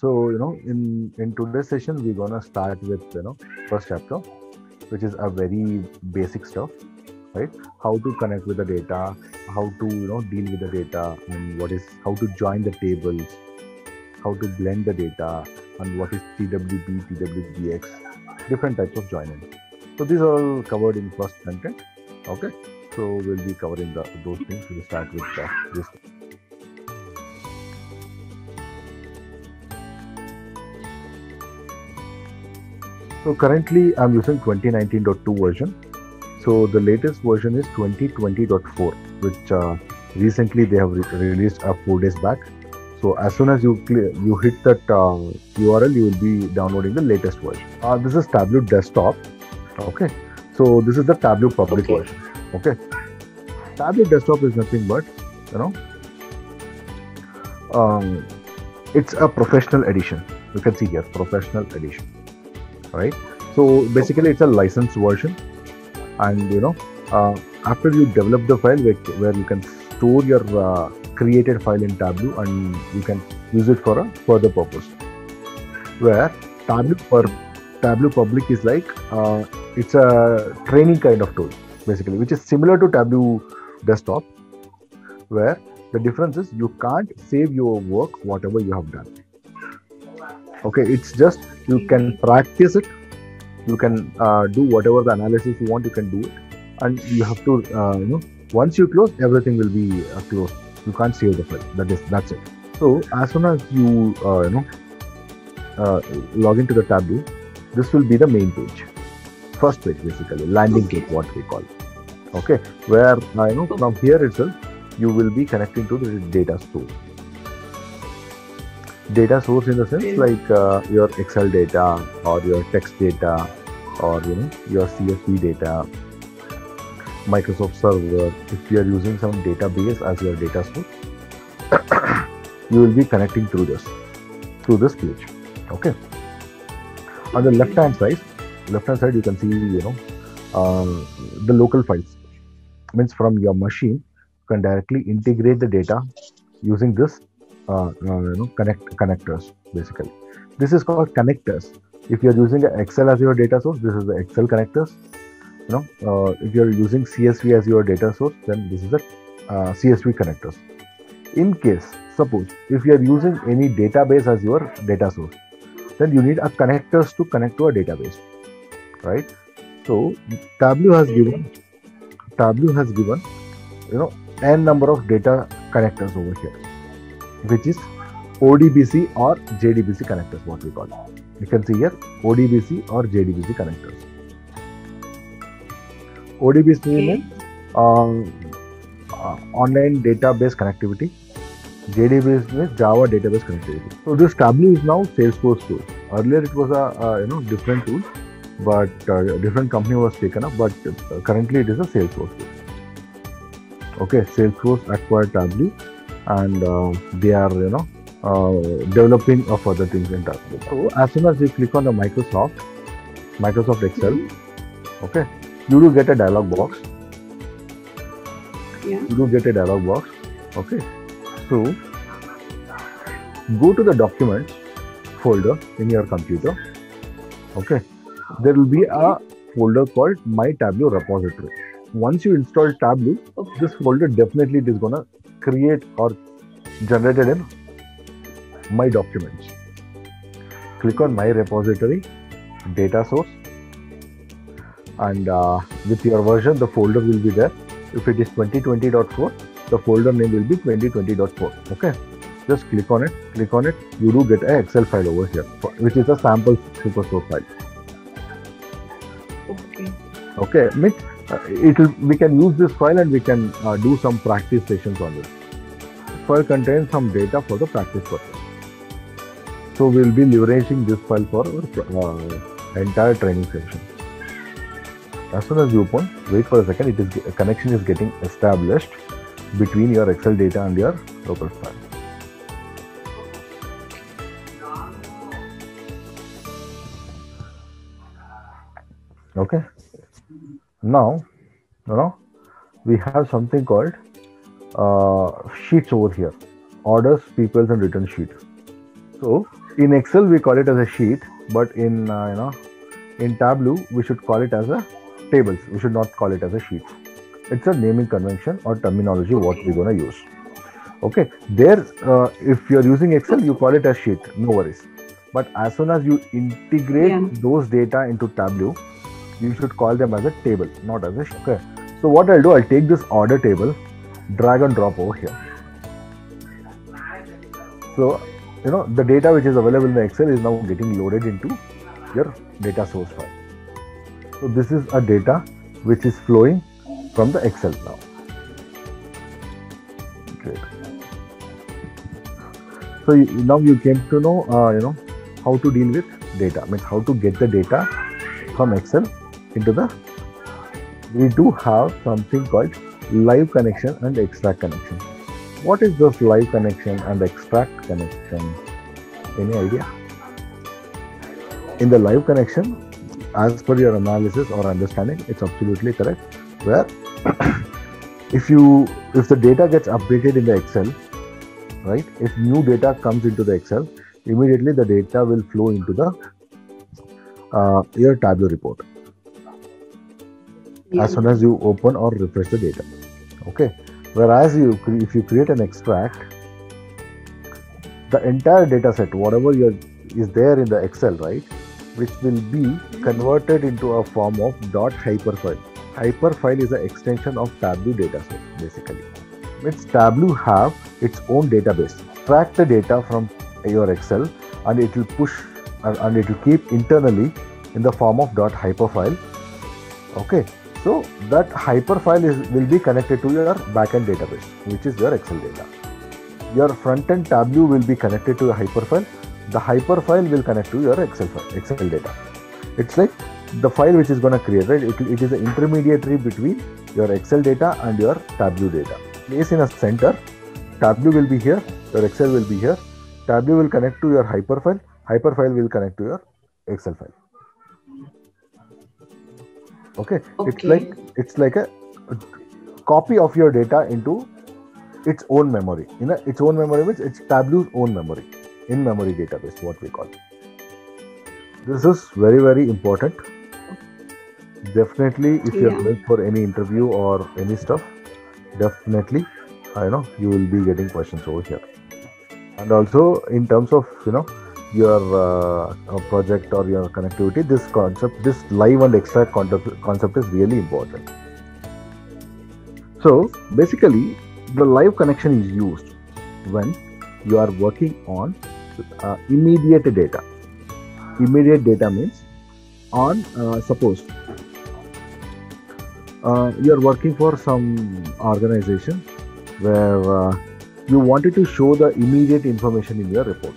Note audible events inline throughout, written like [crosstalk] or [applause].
so you know in in today's session we're gonna start with you know first chapter which is a very basic stuff right? How to connect with the data how to you know deal with the data and what is how to join the tables how to blend the data and what is twb twbx different types of joining. So these are all covered in first content okay? So we'll be covering the, those things. We'll start with uh, this so currently i'm using 2019.2 version. So the latest version is 2020.4 which uh, recently they have re- released a four days back. So as soon as you you hit that uh, url you will be downloading the latest version. Uh, this is tableau desktop. Okay. So this is the tableau public Okay. version. Okay. Tableau desktop is nothing but you know um, it's a professional edition. You can see here professional edition right? So basically it's a licensed version. And you know uh, after you develop the file where, where you can store your uh, created file in tableau and you can use it for a further purpose. Where tableau for tableau public is like uh, it's a training kind of tool basically which is similar to tableau desktop where the difference is you can't save your work whatever you have done. Okay it's just you can practice it. You can uh, do whatever the analysis you want you can do it. And you have to uh, you know once you close everything will be uh, closed. You can't save the file. That is that's it. So as soon as you uh, you know uh, log into the tableau this will be the main page. First page basically. Landing page what we call. Okay? Where uh, you know from here itself you will be connecting to the data store data source in the sense like uh, your excel data or your text data or you know your csv data microsoft server. If you are using some database as your data source [coughs] you will be connecting through this through this page. Okay. On the left hand side left hand side you can see you know uh, the local files. Means from your machine you can directly integrate the data using this uh, uh, you know connect connectors basically. This is called connectors. If you're using excel as your data source this is the excel connectors. You know uh, if you're using csv as your data source then this is the uh, csv connectors. In case suppose if you are using any database as your data source then you need a connectors to connect to a database right? So tableau has given tableau has given you know n number of data connectors over here which is odbc or jdbc connectors what we call you can see here odbc or jdbc connectors odbc Okay. means um, uh, online database connectivity JDBase means Java database connectivity. So this Tableau is now Salesforce tool. Earlier it was a, a you know different tool, but uh, a different company was taken up. But uh, currently it is a Salesforce tool. Okay, Salesforce acquired Tableau, and uh, they are you know uh, developing of other things in Tableau. So as soon as you click on the Microsoft, Microsoft Excel, okay, you do get a dialog box. Yeah. You do get a dialog box. Okay, so go to the documents folder in your computer. Okay, there will be a folder called My Tableau repository. Once you install Tableau, Okay. this folder definitely it is gonna create or generated in My Documents. Click on My Repository, Data Source, and uh, with your version, the folder will be there. If it is 2020.4, the folder name will be 2020.4. Okay, just click on it. Click on it. You do get an Excel file over here, which is a sample superstore file. Okay. Okay, means it will, we can use this file and we can uh, do some practice sessions on this. File contains some data for the practice purpose. So we'll be leveraging this file for our uh, entire training session. As soon as you open, wait for a second. It is a connection is getting established between your Excel data and your local file. Okay. Now, you know, we have something called uh, sheets over here orders, peoples, and return sheet. So, in Excel we call it as a sheet, but in uh, you know in Tableau we should call it as a tables. We should not call it as a sheet. It's a naming convention or terminology what we're gonna use. Okay, there uh, if you're using Excel you call it a sheet, no worries. But as soon as you integrate Yeah. those data into Tableau, you should call them as a table, not as a sheet. Okay. So what I'll do, I'll take this order table, drag and drop over here. So you know the data which is available in excel is now getting loaded into your data source file so this is a data which is flowing from the excel now great so you, now you came to know uh, you know how to deal with data I mean how to get the data from excel into the we do have something called live connection and extract connection what is this live connection and extract connection? Any idea? In the live connection, as per your analysis or understanding, it's absolutely correct. Where [coughs] if you if the data gets updated in the Excel, right? If new data comes into the Excel, immediately the data will flow into the uh, your Tableau report As soon as you open or refresh the data. Okay. Whereas you if you create an extract, the entire data set, whatever your is there in the Excel, right, which will be converted into a form of dot hyperfile. Hyperfile is an extension of Tableau data set, basically. Means Tableau have its own database. Track the data from your Excel, and it will push and it will keep internally in the form of dot hyperfile. Okay, so that hyperfile is will be connected to your backend database, which is your Excel data. Your front-end Tableau will be connected to a hyperfile. The hyperfile will connect to your Excel file, Excel data. It's like the file which is going to create, right? It, it is an intermediary between your Excel data and your Tableau data. Place in a center. Tableau will be here. Your Excel will be here. Tableau will connect to your hyperfile. Hyperfile will connect to your Excel file. Okay. It's like it's like a, a copy of your data into its own memory. In a, its own memory means it's Tableau's own memory, in memory database, what we call. This is very very important. Definitely, if you're Yeah. going for any interview or any stuff, definitely, I know you will be getting questions over here. And also in terms of you know your uh, project or your connectivity, this concept, this live and extract concept, concept is really important. So basically, the live connection is used when you are working on uh, immediate data. Immediate data means on uh, suppose uh, you are working for some organization where uh, you wanted to show the immediate information in your report.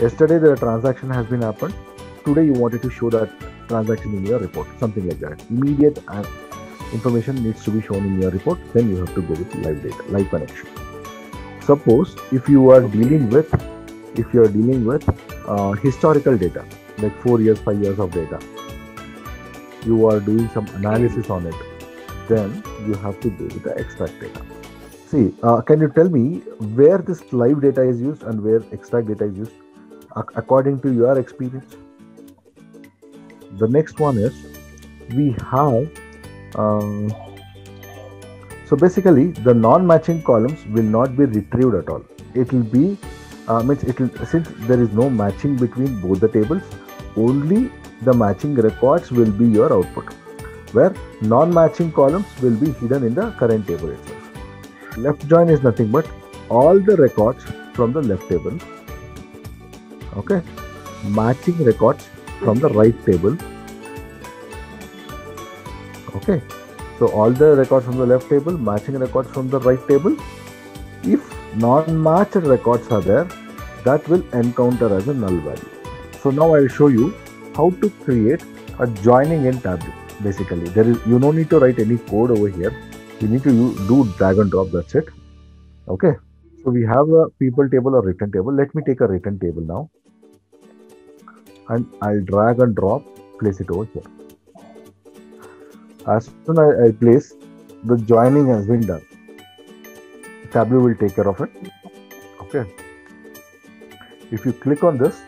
Yesterday the transaction has been happened. Today you wanted to show that transaction in your report, something like that. Immediate information needs to be shown in your report. Then you have to go with live data, live connection. Suppose if you are dealing with, if you are dealing with uh, historical data, like four years, five years of data, you are doing some analysis on it. Then you have to go with the extract data. See, uh, can you tell me where this live data is used and where extract data is used according to your experience? The next one is we have. Uh, so basically, the non-matching columns will not be retrieved at all. It will be uh, means it will since there is no matching between both the tables. Only the matching records will be your output, where non-matching columns will be hidden in the current table itself left join is nothing but all the records from the left table okay. Matching records from the right table. Okay. So all the records from the left table matching records from the right table. If non-matched records are there that will encounter as a null value. So now i will show you how to create a joining in tableau basically. There is you don't need to write any code over here. You need to do drag and drop that's it. Okay. So we have a people table or return table. Let me take a return table now and i'll drag and drop place it over here as soon as i place the joining has been done tableau will take care of it okay if you click on this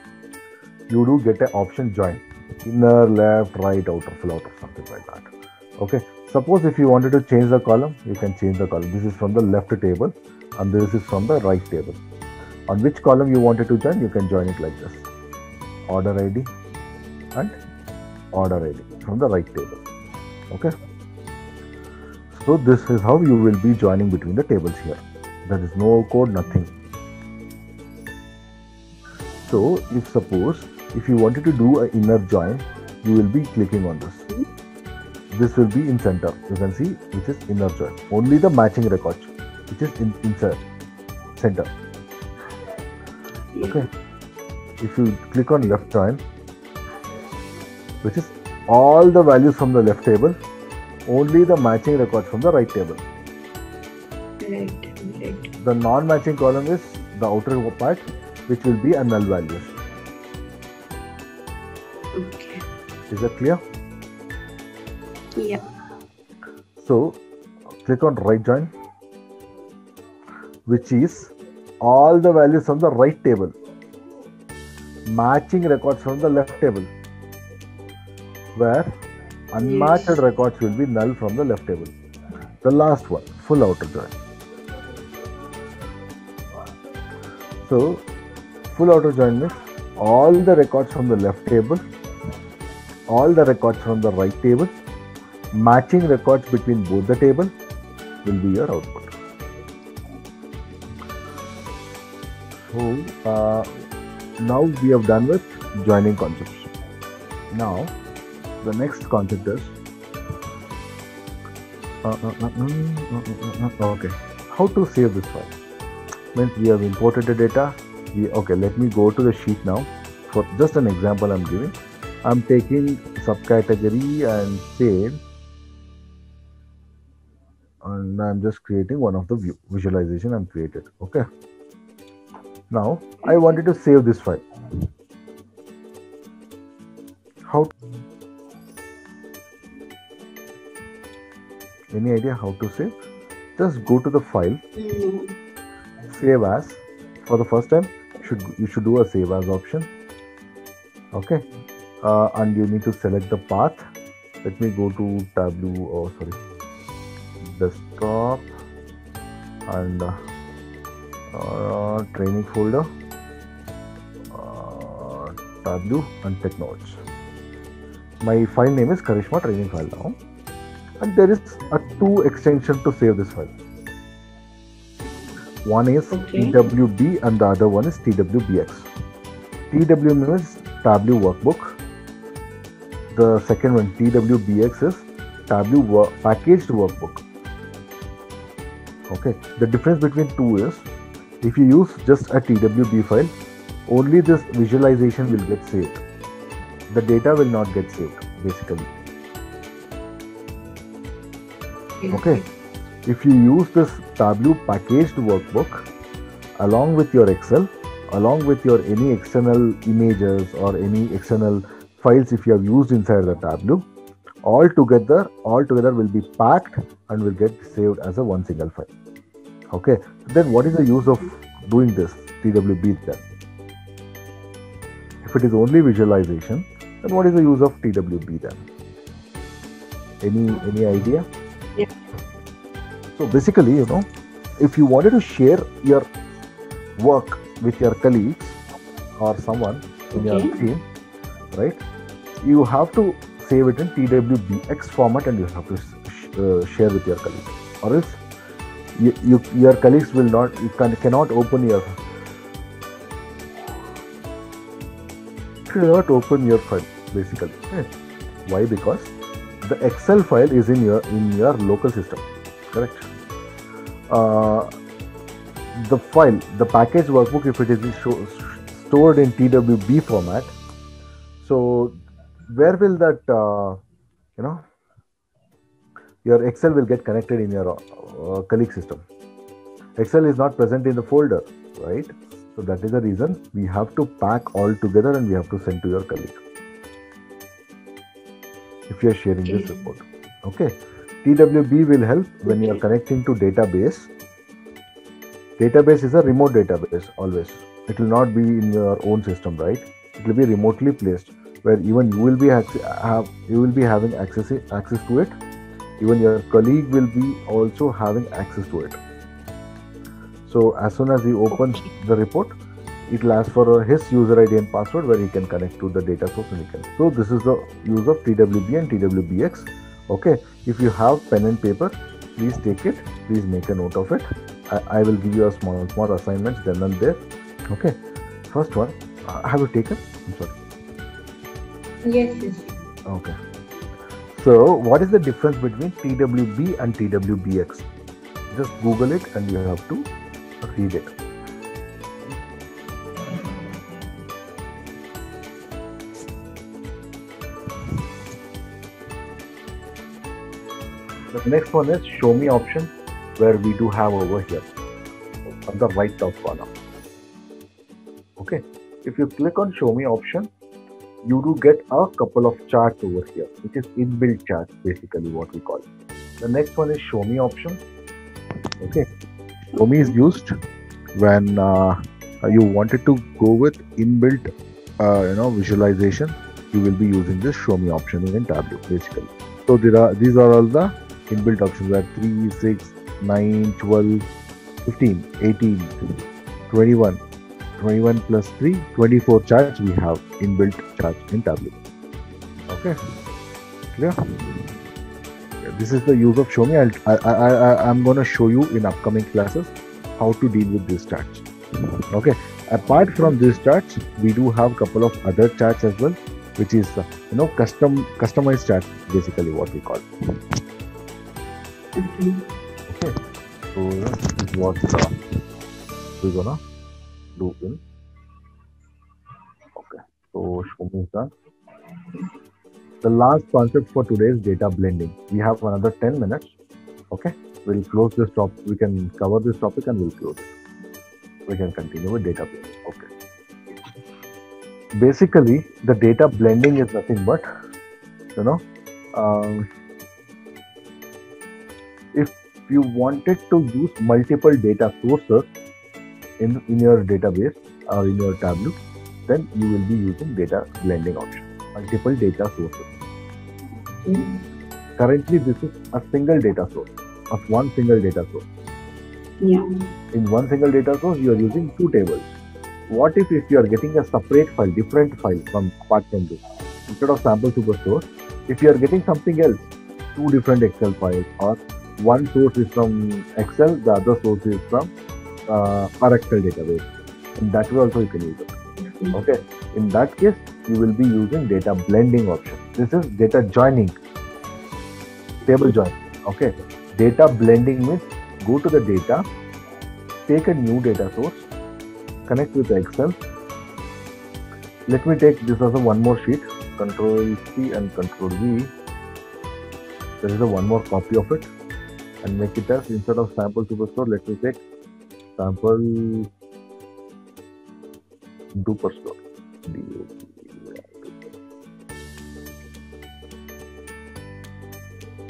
you do get an option join inner, left, right, outer, full outer, something like that. Okay. Suppose if you wanted to change the column, you can change the column. This is from the left table and this is from the right table. On which column you wanted to join, you can join it like this. Order ID and order ID from the right table. Okay. So this is how you will be joining between the tables here. There is no code, nothing. So if suppose if you wanted to do an inner join, you will be clicking on this. This will be in center. You can see which is inner join. Only the matching records which is in insert center. Okay. If you click on left join, which is all the values from the left table, only the matching records from the right table. Right, right. The non-matching column is the outer part, which will be a null values. Okay. Is that clear? Yeah. So click on right join, which is all the values from the right table, matching records from the left table, where unmatched Yes. records will be null from the left table. The last one, full outer join. So full outer join means all the records from the left table, all the records from the right table, matching records between both the table will be your output. So uh, now we have done with joining concepts. Now the next concept is uh, uh, uh, okay. How to save this file? Means we have imported the data. We, okay let me go to the sheet now. For just an example i'm giving. I'm taking subcategory and save. And i'm just creating one of the view visualization i'm created okay now i wanted to save this file. How any idea how to save? Just go to the file. Save as. For the first time should you should do a save as option. Okay. Uh, and you need to select the path. Let me go to tableau oh sorry. Desktop. And uh, uh, training folder uh, tableau and tech notes my file name is karishma training file now and there is a two extension to save this file one is Okay. TWB and the other one is TWBX. TW means Tableau Workbook. The second one, TWBX, is Tableau Work, Packaged Workbook. Okay, the difference between two is if you use just a TWB file, only this visualization will get saved. The data will not get saved, basically. Okay. If you use this Tableau packaged workbook along with your Excel, along with your any external images or any external files if you have used inside the Tableau, all together, all together will be packed and will get saved as a one single file. Okay. Then what is the use of doing this TWB then? If it is only visualization, then what is the use of TWB then? Any any idea? Yeah. So basically, you know, if you wanted to share your work with your colleagues or someone in your team, right? You have to save it in TWBX format and you have to sh- uh, share with your colleagues, or else you, you, your colleagues will not, you can, cannot open your cannot open your file basically. Right? Why? Because the Excel file is in your in your local system, correct? Uh, the file, the package workbook, if it is show, stored in TWB format, so where will that uh, you know your Excel will get connected in your uh, colleague system? Excel is not present in the folder, right? So that is the reason we have to pack all together and we have to send to your colleague. If you are sharing this report, okay. TWB will help when you are connecting to database. Database is a remote database always. It will not be in your own system, right? it will be remotely placed where even you will be have you will be having access access to it even your colleague will be also having access to it. So as soon as he opens the report it will ask for his user id and password where he can connect to the data source and he can. So this is the use of twb and twbx okay if you have pen and paper please take it. Please make a note of it. I, I will give you a small small assignments then and there. Okay first one. Uh, have you taken? I'm sorry. Yes, yes. Okay. So, what is the difference between TWB and TWBX? Just Google it and you have to read it. The next one is show me option where we do have over here on the right top corner. Okay. If you click on show me option, you do get a couple of charts over here, which is inbuilt charts, basically what we call. it. The next one is show me option. Okay, show me is used when uh, you wanted to go with inbuilt, uh, you know, visualization. You will be using this show me option in Tableau, basically. So there are these are all the inbuilt options like 3, 6, 9, 12, 15, 18, 21, 21 plus 3 24 charts we have inbuilt charts in tableau okay? Clear? This is the use of show me. I'll, I, I, I, i'm going to show you in upcoming classes how to deal with these charts okay? Apart from these charts we do have couple of other charts as well which is uh, you know custom customized charts basically what we call. Okay. okay? So this is what uh, we're gonna okay. So the last concept for today is data blending. We have another 10 minutes. Okay. We'll close this topic we can cover this topic and we'll close it. We can continue with data blending. Okay. Basically the data blending is nothing but you know um, if you wanted to use multiple data sources in, in your database or in your tableau then you will be using data blending option multiple data sources. Currently this is a single data source of one single data source. Yeah. in one single data source you are using two tables. What if if you are getting a separate file different file from apart from this instead of sample superstore if you are getting something else two different excel files or one source is from excel the other source is from uh, excel database. In that way also you can use it. Okay. okay in that case you will be using data blending option. This is data joining. Table join. Okay? Data blending means go to the data take a new data source connect with excel. Let me take this as a one more sheet. Control c and control v. There is a one more copy of it. And make it as instead of sample superstore let me take sample duper store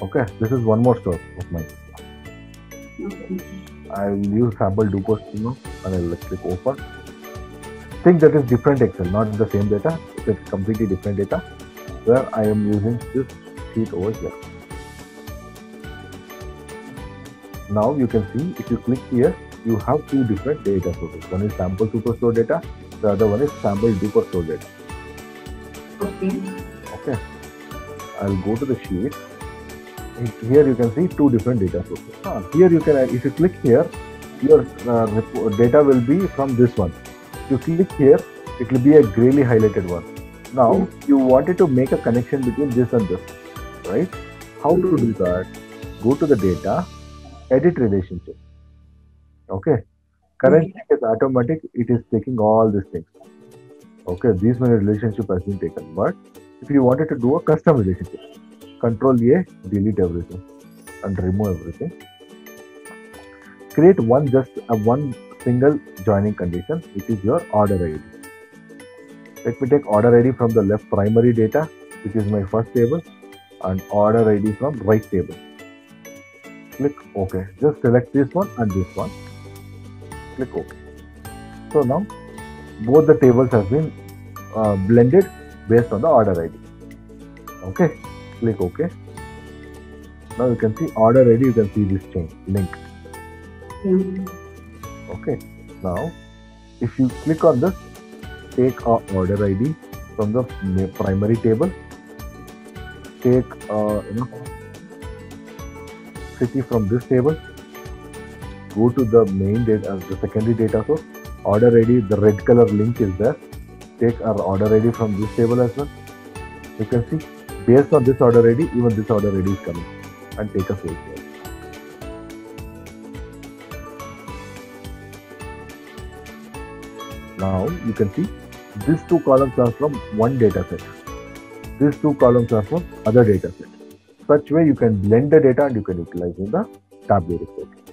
okay this is one more store of mine Okay. I'll use sample duper schema and I'll click open. Think that is different Excel, not the same data. It's completely different data where I am using this sheet over here. Now you can see if you click here, you have two different data sources. One is sample superstore data, the other one is sample duper store data. Okay. Okay. I'll go to the sheet. Here you can see two different data sources. Ah, here you can, if you click here, your uh, data will be from this one. If you click here, it will be a grayly highlighted one. Now you wanted to make a connection between this and this, right? How to do that? Go to the data, edit relationship. Okay. Currently mm-hmm. it is automatic. It is taking all these things. Okay, these many relationship has been taken. But if you wanted to do a custom relationship, control A, delete everything and remove everything. Create one just a one single joining condition, which is your order ID. Let me take order ID from the left primary data, which is my first table, and order ID from right table. Click OK. Just select this one and this one. Click OK. So now both the tables have been uh, blended based on the order ID. Okay, click OK. Now you can see order ID, you can see this chain link. Okay, now if you click on this, take a order ID from the primary table, take uh, you know city from this table, go to the main data, uh, the secondary data source, order ID, the red color link is there. Take our order ID from this table as well. You can see based on this order ID, even this order ID is coming and take a save here. Now you can see these two columns are from one data set. These two columns are from other data set. Such way you can blend the data and you can utilize in the Tableau report.